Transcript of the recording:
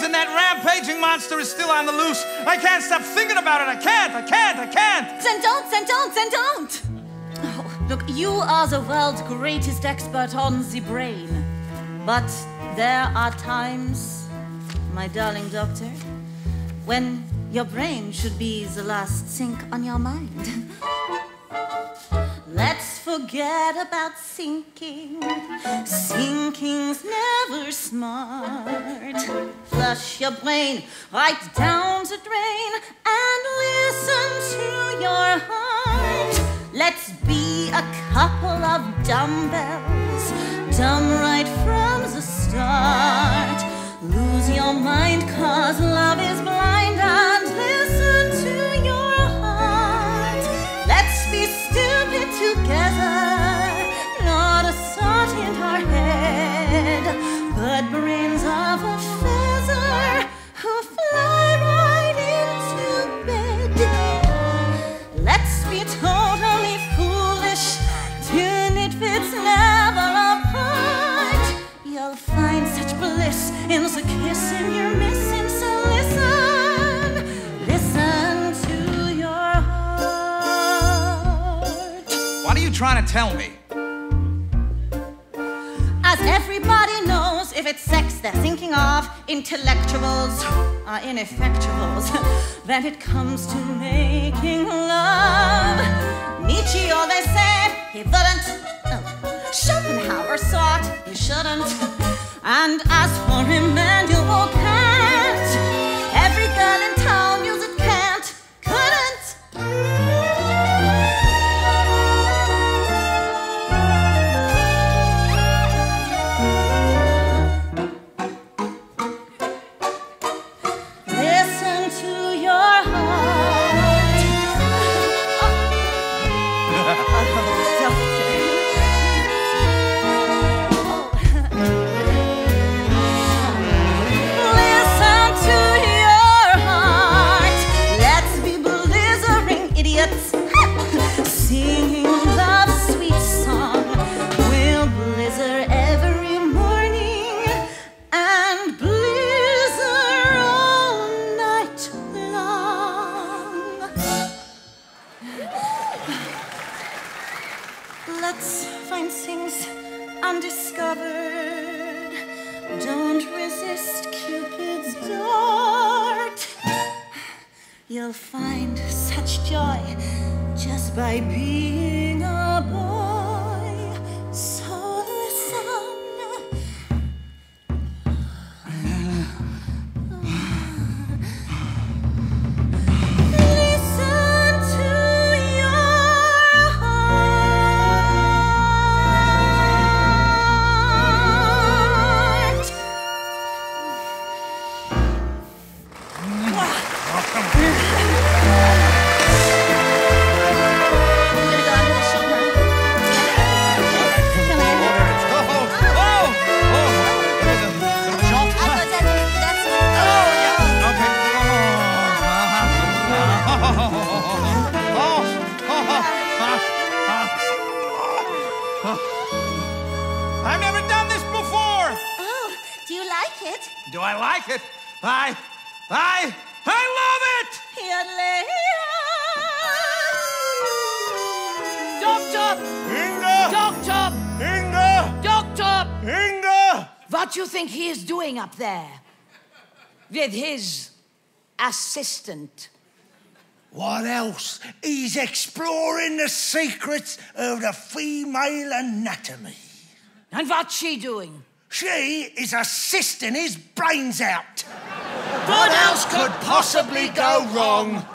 reason that rampaging monster is still on the loose. I can't stop thinking about it. I can't, I can't, I can't. Then don't, then don't, then don't. Oh, look, you are the world's greatest expert on the brain. But there are times, my darling doctor, when your brain should be the last thing on your mind. Let's forget about thinking. Thinking's never smart. Flush your brain right down the drain and listen to your heart. Let's be a couple of dumbbells, dumb right from the start. Lose your mind, cause but brains of a feather who fly right into bed. Let's be totally foolish, fits never apart. You'll find such bliss in the kissing you're missing. So listen, listen to your heart. What are you trying to tell me? As everybody knows, if it's sex they're thinking of, intellectuals are ineffectuals when it comes to making love. Nietzsche always said he wouldn't. Oh, Schopenhauer thought he shouldn't. And as for Immanuel Find things undiscovered. Don't resist Cupid's dart. You'll find such joy just by being a boy. Oh. I've never done this before. Oh, do you like it? Do I like it? I, I, I love it. Doctor! Inga! Doctor! Inga! Doctor! Inga! What do you think he is doing up there? With his assistant. What else? He's exploring the secrets of the female anatomy. And what's she doing? She is assisting his brains out. What else could possibly go wrong?